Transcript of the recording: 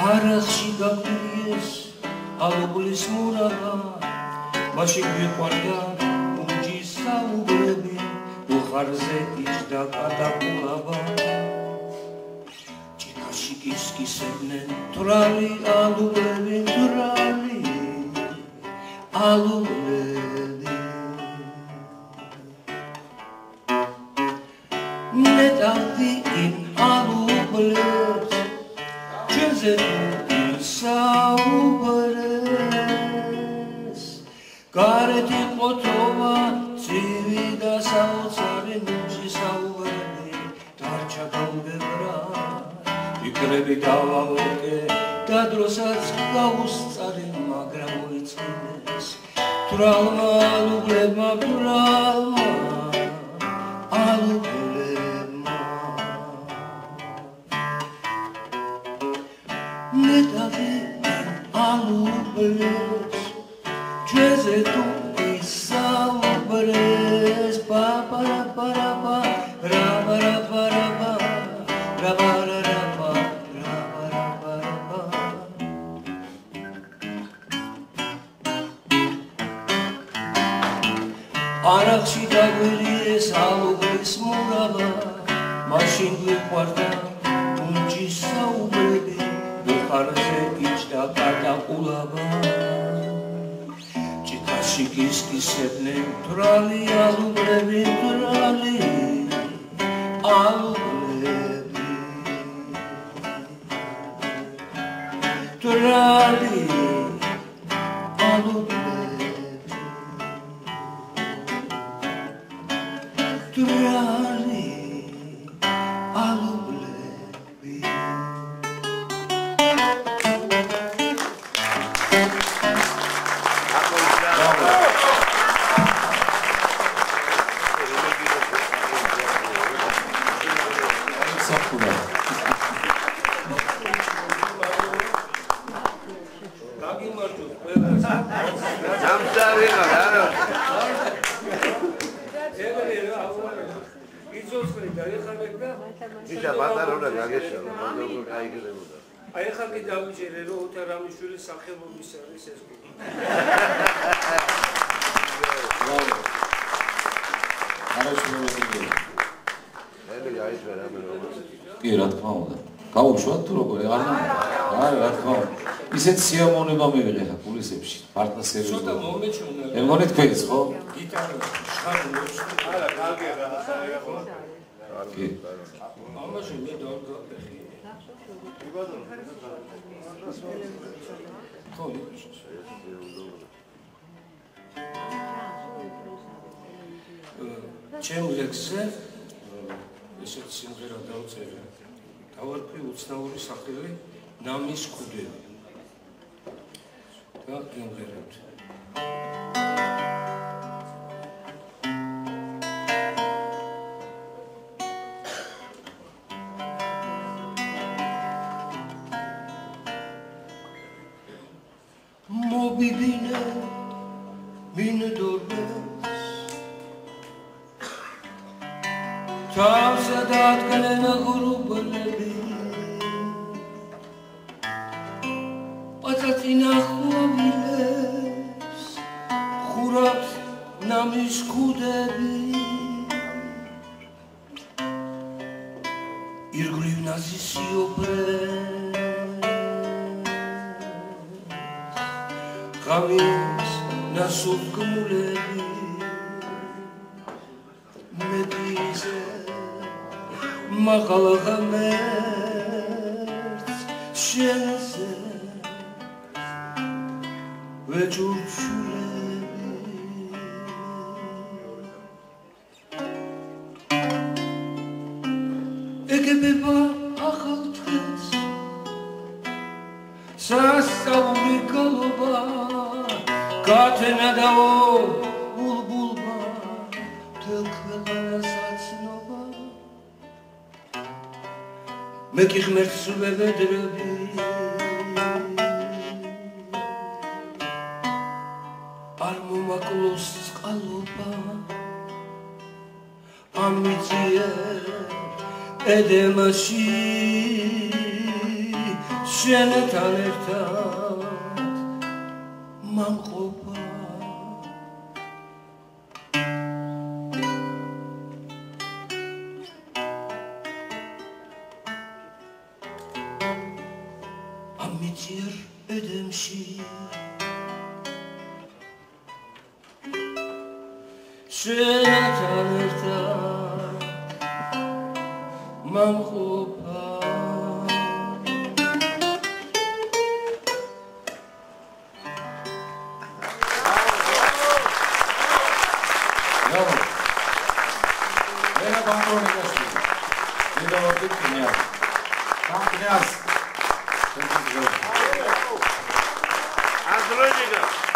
არახში გაფრიეს ალუბლის მურაბა მაშინ მიყვარდა უნჯის საუბრები უხარზე იჭდა კატაკულაბა ჭიქაში კისკისებდნენ თრალი ალუბრები თრალი ალუბრები ნეტავი იმ ალუბრებს ჩვენზე საუბრეს გარეთი ყოთოვა ცივი და საოცარი ნუში საუბრები დარჩა გამბევრა იქრები დავალოკე და დროსაც გაუსწარი მაგრამ მოიწინეს თრალმა ალუბრებმა თრალმა ალუბრებმა მეტავი ალუბრებს ჩვენზე თუ ისაუბრეს პაპარაპარაპა რაბარაპარაპა რაბარაპა რაბარაპარაპა არახში დაგვერიეს ალუბრის მურაბა მაშინ გვიყვარდა უნჯის საუბრები ხარზე იჭდა კატაკულაბა ჭიქაში კისკისებდნენ თრალი ალუბრები თრალი ალუბრები თრალი ისა პატარა უნდა გაგეშალო მაგრამ გაიგრებოდა აი ახლა კი დავიჯერე რომ უთარამიშვილის სახელობის არის ეს გუნდი. არაშუალო მე გაიჭერა მე როგორც კი რა თქმა უნდა გაუშვათ თუ როგორ აღარ არა რა თქმა უნდა ისეთ სიამოვნება მივიღე ხა კულისებში ცოტა სერიოზულად მომეჩვენა. მე მგონი თქვენს ხო გიტარა შხამობს. არა კარგია განასახია ხო კი ამაში მე დავგაფეხი. ჩემ ლექსზე ესეთ სიმღერა დავწერე. დავარქვი უცნაური სახელი ნამის ქუდები. და გიმღერებთ. მობიბინე მინდორბეს თავსა დადგნენ ღრუბლები. პაწაწინა ხვავილებს ხურავს ნამის ქუდები. ირგვლივ ნაზისიობრეს ღამის ნასულ გმულები მედიზე მაღალ ღამერს შენზე ვეჯურჩულები ეგებება ახალ დღეს სასწაული გათენადაო ბულბულბა თელ ქვეყანასაც ნობა მე კი ღმერთს ვევედრები არ მომაკლოს წყალობა. ამიძიე ედემაში შენთან ერთად titriyor ödüm şiir Şöyle tanırda Mamkupa Bravo. Merhaba, Antonio Gassi. Merhaba, Antonio Gassi. Merhaba, Antonio Gassi. Thank you. Androidika.